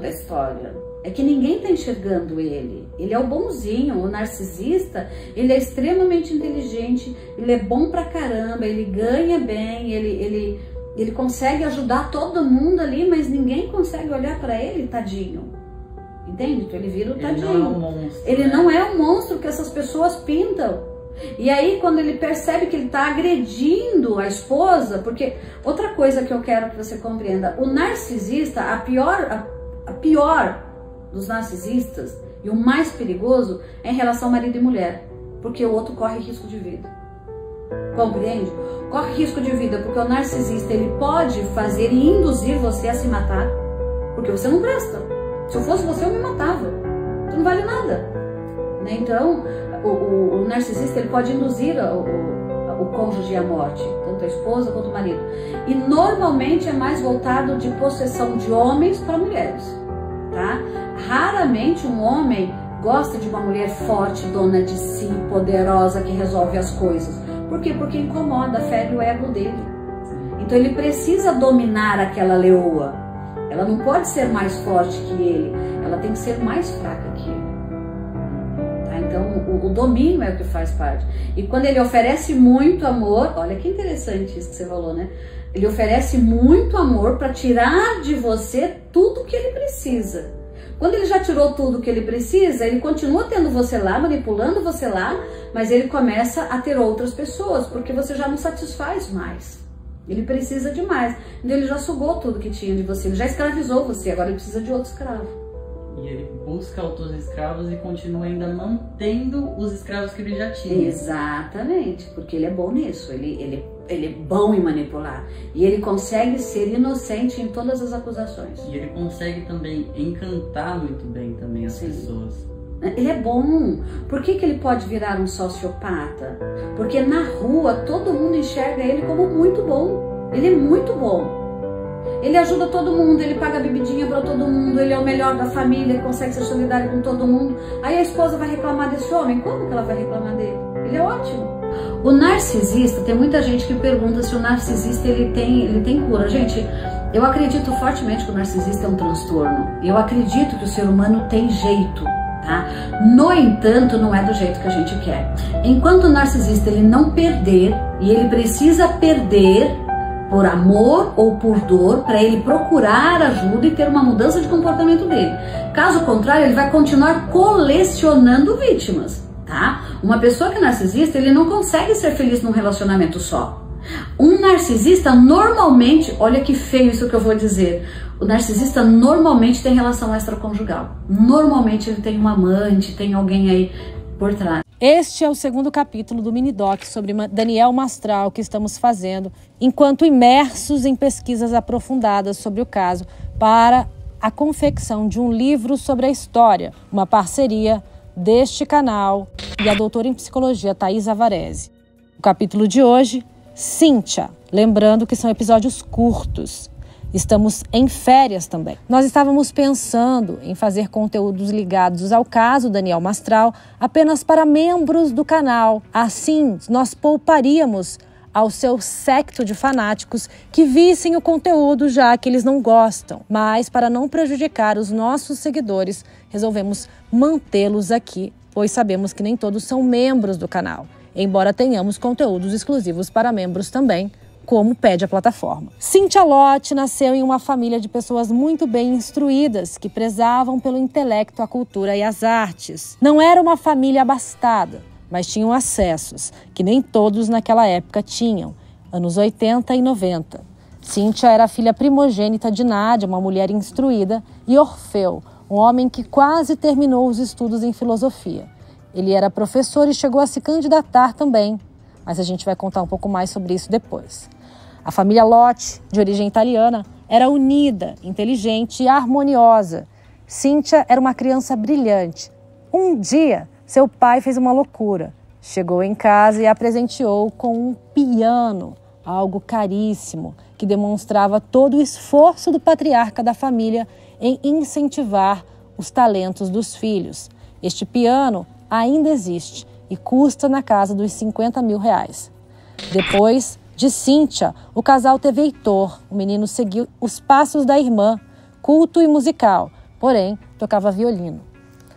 da história. É que ninguém está enxergando ele. Ele é o bonzinho, o narcisista. Ele é extremamente inteligente, ele é bom pra caramba, ele ganha bem, ele, ele, ele consegue ajudar todo mundo ali, mas ninguém consegue olhar para ele, tadinho. Entende? Então ele vira o tadinho. Ele não é um monstro. Ele né? não é um monstro que essas pessoas pintam. E aí, quando ele percebe que ele está agredindo a esposa, porque outra coisa que eu quero que você compreenda, o narcisista, a pior, a, a pior dos narcisistas e o mais perigoso é em relação marido e mulher, porque o outro corre risco de vida. Compreende? Corre risco de vida porque o narcisista ele pode fazer e induzir você a se matar, porque você não presta. Se eu fosse você, eu me matava. Tu não vale nada. Né? Então, o, o, o, narcisista ele pode induzir o, o cônjuge à morte, tanto a esposa quanto o marido. E normalmente é mais voltado de possessão de homens para mulheres, tá? Raramente um homem gosta de uma mulher forte, dona de si, poderosa, que resolve as coisas. Por quê? Porque incomoda, fere o ego dele. Então ele precisa dominar aquela leoa. Ela não pode ser mais forte que ele, ela tem que ser mais fraca que ele. Tá? Então o, o domínio é o que faz parte. E quando ele oferece muito amor, olha que interessante isso que você falou, né? Ele oferece muito amor para tirar de você tudo que ele precisa. Quando ele já tirou tudo que ele precisa, ele continua tendo você lá, manipulando você lá, mas ele começa a ter outras pessoas, porque você já não satisfaz mais. Ele precisa de mais. Então ele já sugou tudo que tinha de você, ele já escravizou você, agora ele precisa de outro escravo. E ele busca outros escravos e continua ainda mantendo os escravos que ele já tinha. Exatamente, porque ele é bom nisso, ele, ele ele é bom em manipular. E ele consegue ser inocente em todas as acusações. E ele consegue também encantar muito bem também as Sim. pessoas. Ele é bom. Por que, que ele pode virar um sociopata? Porque na rua todo mundo enxerga ele como muito bom. Ele é muito bom. Ele ajuda todo mundo, ele paga bebidinha para todo mundo, ele é o melhor da família, ele consegue ser solidário com todo mundo. Aí a esposa vai reclamar desse homem? Como que ela vai reclamar dele? Ele é ótimo. O narcisista, tem muita gente que pergunta se o narcisista ele tem, ele tem cura. Gente, eu acredito fortemente que o narcisista é um transtorno. Eu acredito que o ser humano tem jeito, tá? No entanto, não é do jeito que a gente quer. Enquanto o narcisista ele não perder e ele precisa perder por amor ou por dor para ele procurar ajuda e ter uma mudança de comportamento dele. Caso contrário, ele vai continuar colecionando vítimas tá? Uma pessoa que é narcisista, ele não consegue ser feliz num relacionamento só. Um narcisista normalmente, olha que feio isso que eu vou dizer. O narcisista normalmente tem relação extraconjugal. Normalmente ele tem uma amante, tem alguém aí por trás. Este é o segundo capítulo do mini doc sobre Daniel Mastral que estamos fazendo, enquanto imersos em pesquisas aprofundadas sobre o caso para a confecção de um livro sobre a história, uma parceria deste canal e a doutora em psicologia Thais Avarese. O capítulo de hoje, Cíntia, lembrando que são episódios curtos. Estamos em férias também. Nós estávamos pensando em fazer conteúdos ligados ao caso Daniel Mastral apenas para membros do canal. Assim, nós pouparíamos ao seu secto de fanáticos que vissem o conteúdo já que eles não gostam. Mas para não prejudicar os nossos seguidores, resolvemos mantê-los aqui, pois sabemos que nem todos são membros do canal, embora tenhamos conteúdos exclusivos para membros também, como pede a plataforma. Cynthia Lott nasceu em uma família de pessoas muito bem instruídas, que prezavam pelo intelecto, a cultura e as artes. Não era uma família abastada, mas tinham acessos, que nem todos naquela época tinham, anos 80 e 90. Cíntia era filha primogênita de Nádia, uma mulher instruída, e Orfeu, um homem que quase terminou os estudos em filosofia. Ele era professor e chegou a se candidatar também, mas a gente vai contar um pouco mais sobre isso depois. A família Lott, de origem italiana, era unida, inteligente e harmoniosa. Cíntia era uma criança brilhante. Um dia, seu pai fez uma loucura. Chegou em casa e a presenteou com um piano, algo caríssimo, que demonstrava todo o esforço do patriarca da família em incentivar os talentos dos filhos. Este piano ainda existe e custa na casa dos 50 mil reais. Depois de Cíntia, o casal teve Heitor. O menino seguiu os passos da irmã, culto e musical, porém tocava violino.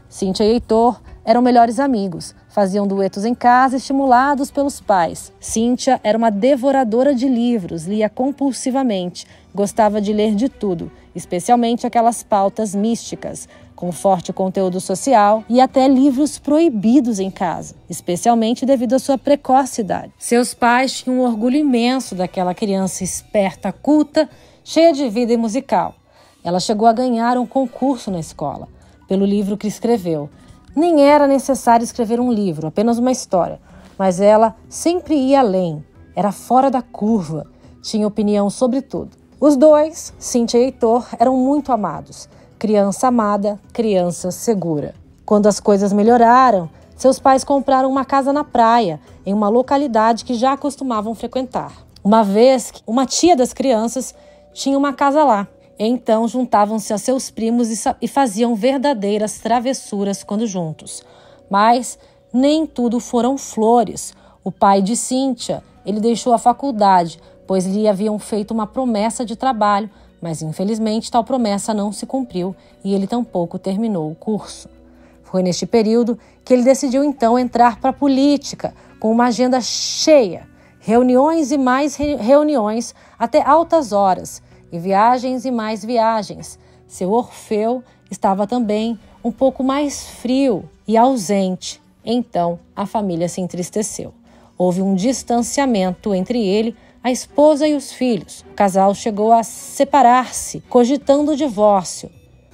Cíntia e Heitor eram melhores amigos, faziam duetos em casa estimulados pelos pais. Cíntia era uma devoradora de livros, lia compulsivamente, gostava de ler de tudo, especialmente aquelas pautas místicas, com forte conteúdo social e até livros proibidos em casa, especialmente devido à sua precoce idade. Seus pais tinham um orgulho imenso daquela criança esperta, culta, cheia de vida e musical. Ela chegou a ganhar um concurso na escola pelo livro que escreveu. Nem era necessário escrever um livro, apenas uma história, mas ela sempre ia além, era fora da curva, tinha opinião sobre tudo. Os dois, Cíntia e Heitor, eram muito amados. Criança amada, criança segura. Quando as coisas melhoraram, seus pais compraram uma casa na praia, em uma localidade que já costumavam frequentar. Uma vez, uma tia das crianças tinha uma casa lá então juntavam-se a seus primos e faziam verdadeiras travessuras quando juntos. Mas nem tudo foram flores. O pai de Cíntia, ele deixou a faculdade, pois lhe haviam feito uma promessa de trabalho, mas infelizmente tal promessa não se cumpriu e ele tampouco terminou o curso. Foi neste período que ele decidiu então entrar para a política, com uma agenda cheia, reuniões e mais reuniões até altas horas e viagens e mais viagens. Seu Orfeu estava também um pouco mais frio e ausente. Então a família se entristeceu. Houve um distanciamento entre ele, a esposa e os filhos. O casal chegou a separar-se, cogitando o divórcio.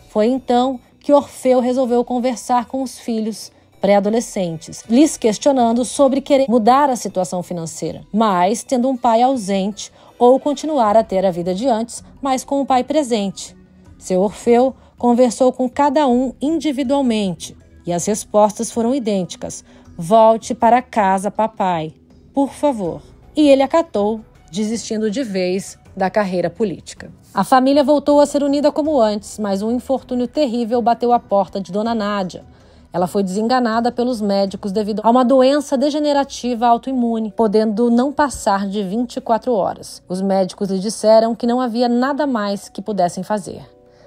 Foi então que Orfeu resolveu conversar com os filhos pré-adolescentes, lhes questionando sobre querer mudar a situação financeira, mas tendo um pai ausente ou continuar a ter a vida de antes, mas com o pai presente. Seu Orfeu conversou com cada um individualmente e as respostas foram idênticas: Volte para casa, papai, por favor. E ele acatou, desistindo de vez da carreira política. A família voltou a ser unida como antes, mas um infortúnio terrível bateu à porta de Dona Nádia ela foi desenganada pelos médicos devido a uma doença degenerativa autoimune, podendo não passar de 24 horas. Os médicos lhe disseram que não havia nada mais que pudessem fazer.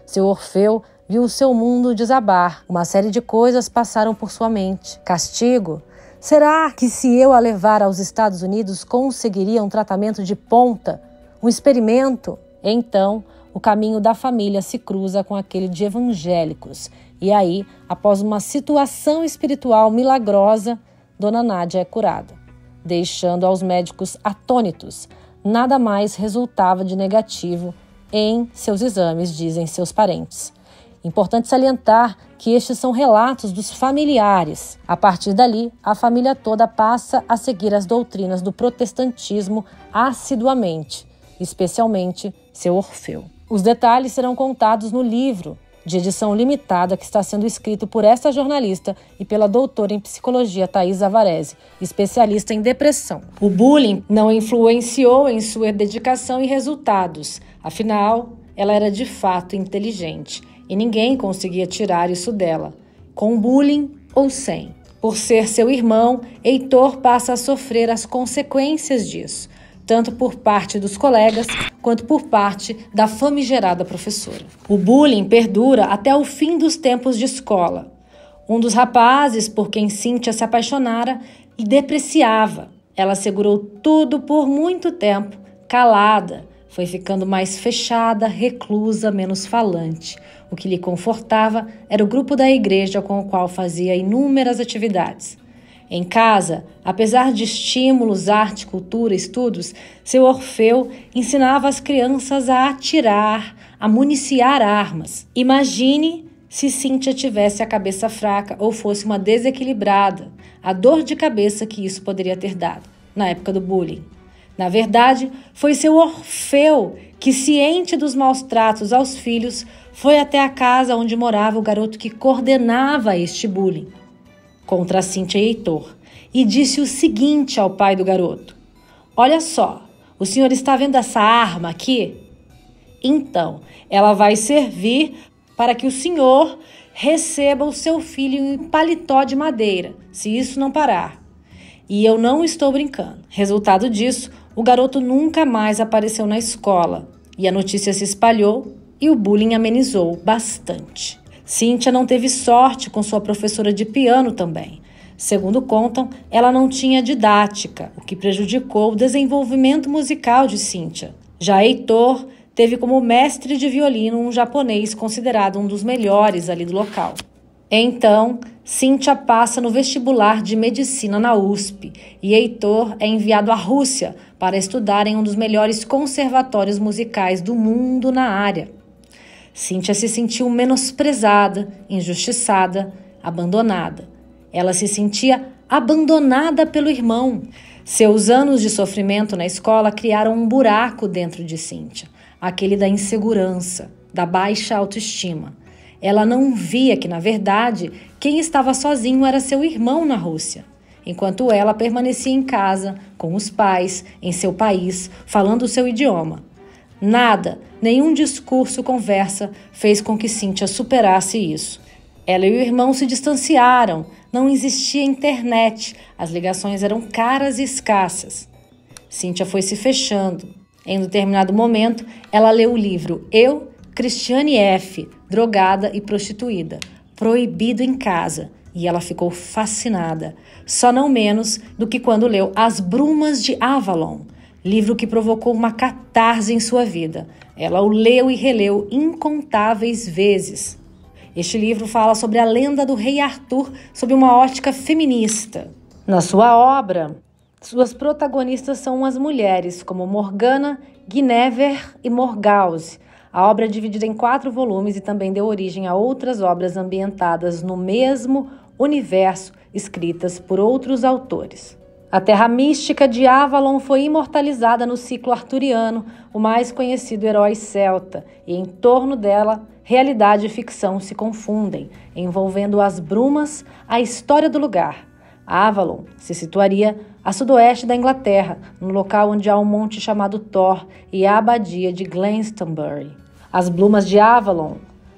Seu Orfeu viu seu mundo desabar. Uma série de coisas passaram por sua mente. Castigo? Será que se eu a levar aos Estados Unidos conseguiria um tratamento de ponta? Um experimento? Então, o caminho da família se cruza com aquele de evangélicos e aí, após uma situação espiritual milagrosa, Dona Nádia é curada, deixando aos médicos atônitos. Nada mais resultava de negativo em seus exames, dizem seus parentes. Importante salientar que estes são relatos dos familiares. A partir dali, a família toda passa a seguir as doutrinas do protestantismo assiduamente, especialmente seu Orfeu. Os detalhes serão contados no livro de edição limitada que está sendo escrito por esta jornalista e pela doutora em psicologia Thais Avarese, especialista em depressão. O bullying não influenciou em sua dedicação e resultados, afinal, ela era de fato inteligente e ninguém conseguia tirar isso dela, com bullying ou sem. Por ser seu irmão, Heitor passa a sofrer as consequências disso tanto por parte dos colegas quanto por parte da famigerada professora. O bullying perdura até o fim dos tempos de escola. Um dos rapazes por quem Cíntia se apaixonara e depreciava. Ela segurou tudo por muito tempo, calada, foi ficando mais fechada, reclusa, menos falante. O que lhe confortava era o grupo da igreja com o qual fazia inúmeras atividades. Em casa, apesar de estímulos, arte, cultura, estudos, seu Orfeu ensinava as crianças a atirar, a municiar armas. Imagine se Cíntia tivesse a cabeça fraca ou fosse uma desequilibrada, a dor de cabeça que isso poderia ter dado na época do bullying. Na verdade, foi seu Orfeu que, ciente dos maus tratos aos filhos, foi até a casa onde morava o garoto que coordenava este bullying contra Cíntia e Heitor e disse o seguinte ao pai do garoto: Olha só, o senhor está vendo essa arma aqui? Então, ela vai servir para que o senhor receba o seu filho em paletó de madeira, se isso não parar. E eu não estou brincando. Resultado disso, o garoto nunca mais apareceu na escola e a notícia se espalhou e o bullying amenizou bastante. Cíntia não teve sorte com sua professora de piano também. Segundo contam, ela não tinha didática, o que prejudicou o desenvolvimento musical de Cíntia. Já Heitor teve como mestre de violino um japonês considerado um dos melhores ali do local. Então, Cíntia passa no vestibular de medicina na USP e Heitor é enviado à Rússia para estudar em um dos melhores conservatórios musicais do mundo na área. Cíntia se sentiu menosprezada, injustiçada, abandonada. Ela se sentia abandonada pelo irmão. Seus anos de sofrimento na escola criaram um buraco dentro de Cíntia, aquele da insegurança, da baixa autoestima. Ela não via que, na verdade, quem estava sozinho era seu irmão na Rússia, enquanto ela permanecia em casa, com os pais, em seu país, falando o seu idioma. Nada, nenhum discurso, conversa, fez com que Cíntia superasse isso. Ela e o irmão se distanciaram, não existia internet, as ligações eram caras e escassas. Cíntia foi se fechando. Em um determinado momento, ela leu o livro Eu, Cristiane F., drogada e prostituída, proibido em casa, e ela ficou fascinada, só não menos do que quando leu As Brumas de Avalon, livro que provocou uma catarse em sua vida. Ela o leu e releu incontáveis vezes. Este livro fala sobre a lenda do rei Arthur sob uma ótica feminista. Na sua obra, suas protagonistas são as mulheres como Morgana, Guinevere e Morgause, a obra é dividida em quatro volumes e também deu origem a outras obras ambientadas no mesmo universo, escritas por outros autores. A terra mística de Avalon foi imortalizada no ciclo arturiano, o mais conhecido herói celta, e em torno dela, realidade e ficção se confundem, envolvendo as brumas, a história do lugar. Avalon se situaria a sudoeste da Inglaterra, no local onde há um monte chamado Thor e a abadia de Glastonbury. As Blumas de Avalon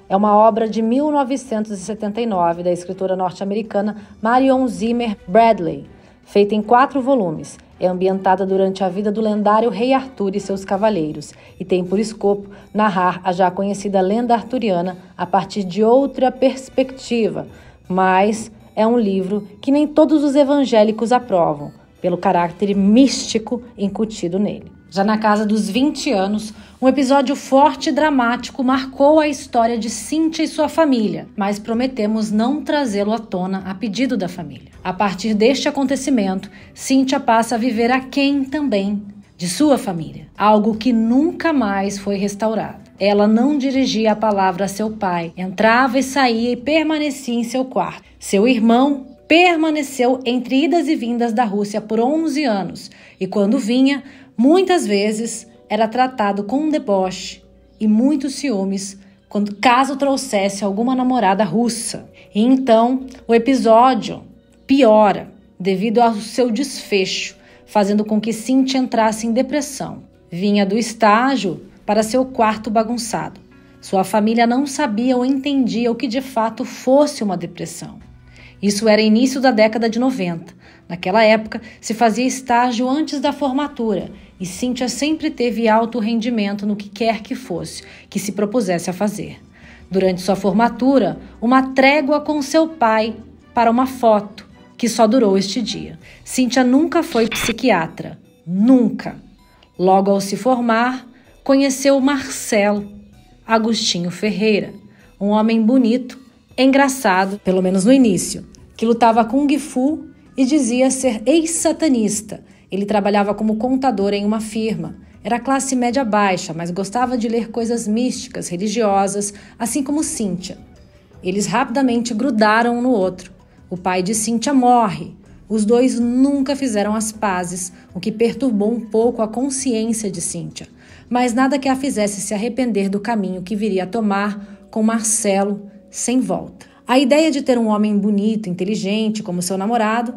é uma obra de 1979 da escritora norte-americana Marion Zimmer Bradley, feita em quatro volumes. É ambientada durante a vida do lendário rei Arthur e seus cavaleiros e tem por escopo narrar a já conhecida lenda arturiana a partir de outra perspectiva, mas é um livro que nem todos os evangélicos aprovam, pelo caráter místico incutido nele. Já na casa dos 20 anos, um episódio forte e dramático marcou a história de Cynthia e sua família, mas prometemos não trazê-lo à tona a pedido da família. A partir deste acontecimento, Cynthia passa a viver aquém também de sua família, algo que nunca mais foi restaurado. Ela não dirigia a palavra a seu pai, entrava e saía e permanecia em seu quarto. Seu irmão permaneceu entre idas e vindas da Rússia por 11 anos e, quando vinha, muitas vezes era tratado com um deboche e muitos ciúmes quando caso trouxesse alguma namorada russa. E então o episódio piora devido ao seu desfecho, fazendo com que Cintia entrasse em depressão. Vinha do estágio para seu quarto bagunçado. Sua família não sabia ou entendia o que de fato fosse uma depressão. Isso era início da década de 90. Naquela época, se fazia estágio antes da formatura e Cíntia sempre teve alto rendimento no que quer que fosse que se propusesse a fazer. Durante sua formatura, uma trégua com seu pai para uma foto, que só durou este dia. Cíntia nunca foi psiquiatra. Nunca. Logo ao se formar, conheceu Marcelo Agostinho Ferreira, um homem bonito, engraçado, pelo menos no início, que lutava Kung Fu e dizia ser ex-satanista ele trabalhava como contador em uma firma. Era classe média baixa, mas gostava de ler coisas místicas, religiosas, assim como Cíntia. Eles rapidamente grudaram um no outro. O pai de Cíntia morre. Os dois nunca fizeram as pazes, o que perturbou um pouco a consciência de Cíntia, mas nada que a fizesse se arrepender do caminho que viria a tomar com Marcelo sem volta. A ideia de ter um homem bonito, inteligente como seu namorado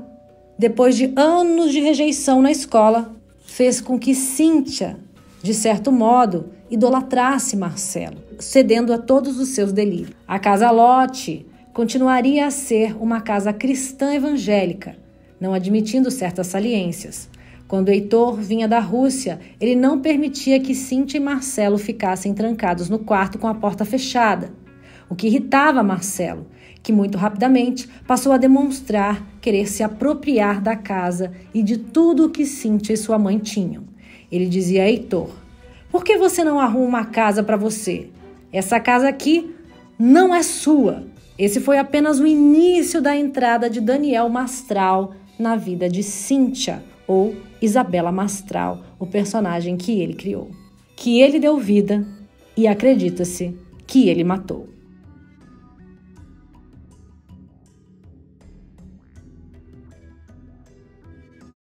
depois de anos de rejeição na escola, fez com que Cíntia, de certo modo, idolatrasse Marcelo, cedendo a todos os seus delírios. A casa Lote continuaria a ser uma casa cristã evangélica, não admitindo certas saliências. Quando Heitor vinha da Rússia, ele não permitia que Cíntia e Marcelo ficassem trancados no quarto com a porta fechada, o que irritava Marcelo, que muito rapidamente passou a demonstrar querer se apropriar da casa e de tudo o que Cíntia e sua mãe tinham. Ele dizia a Heitor: Por que você não arruma uma casa para você? Essa casa aqui não é sua. Esse foi apenas o início da entrada de Daniel Mastral na vida de Cíntia, ou Isabela Mastral, o personagem que ele criou. Que ele deu vida e acredita-se que ele matou.